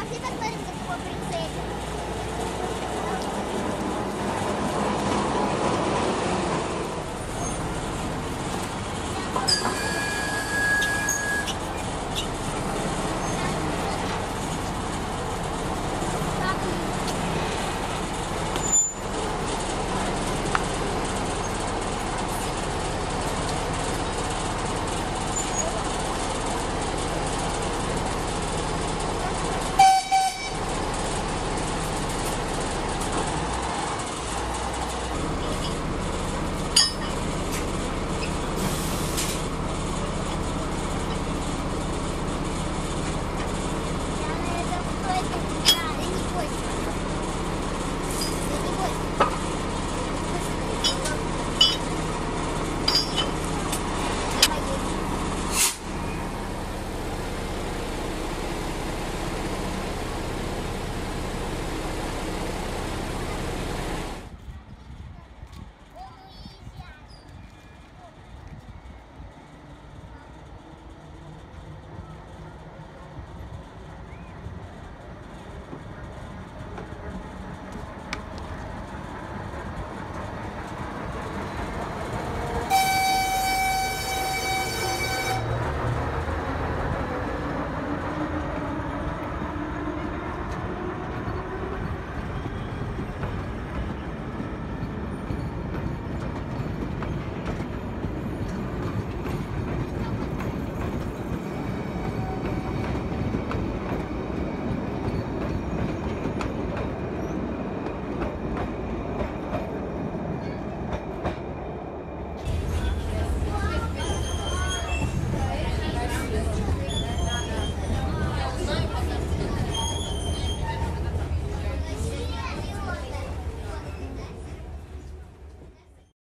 Capacita tanto com a princesa.